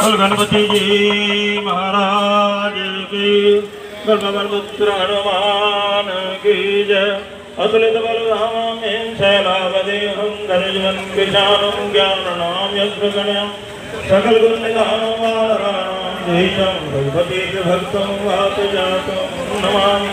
कुल गणपति जी महाराज की गणपति पुत्र हनुमान की जय। अतुलित बलधाम शैलावदेहं गजवन विशालं ज्ञाननाम यज्ञगण्यं सकल गुण निधानमाराणां देशं रघुपति भक्तं वात जातं नमामि।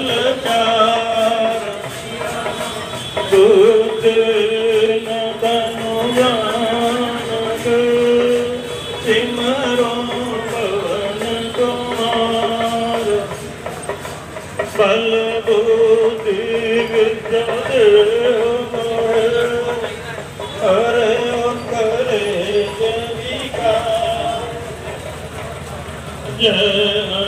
Yeah.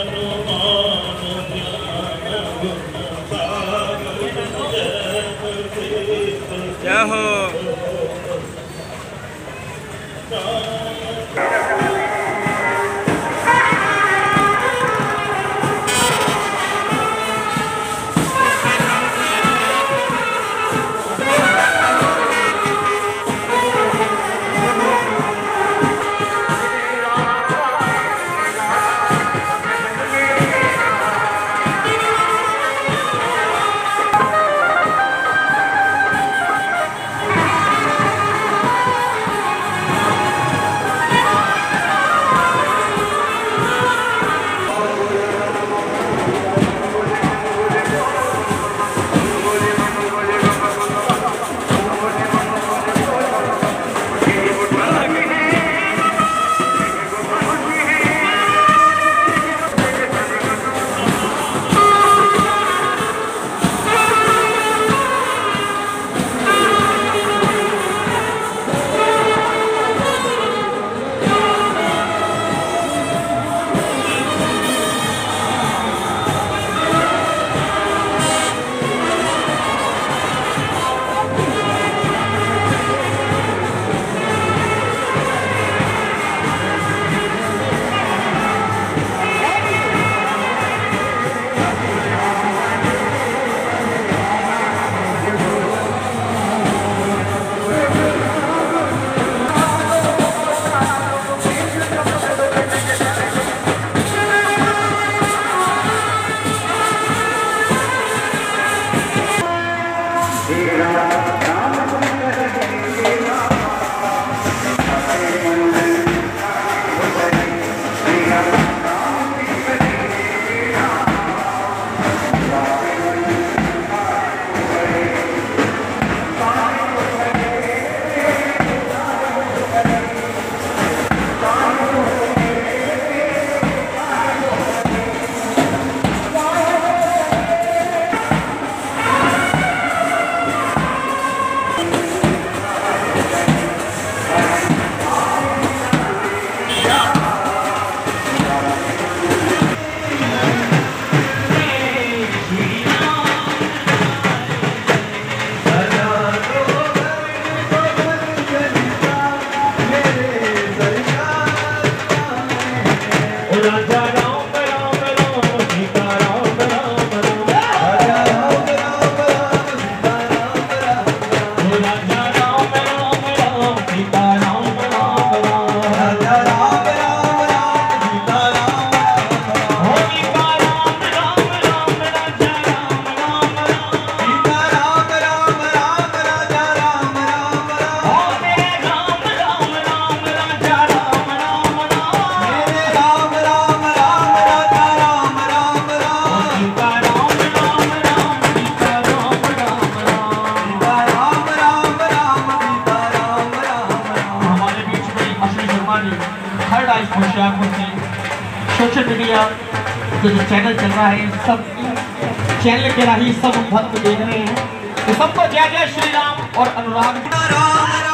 Media जो जो चैनल चल रहा है सब चैनल के राही सब भक्त देख रहे हैं। तो सबको जय जय श्री राम और अनुराग। राम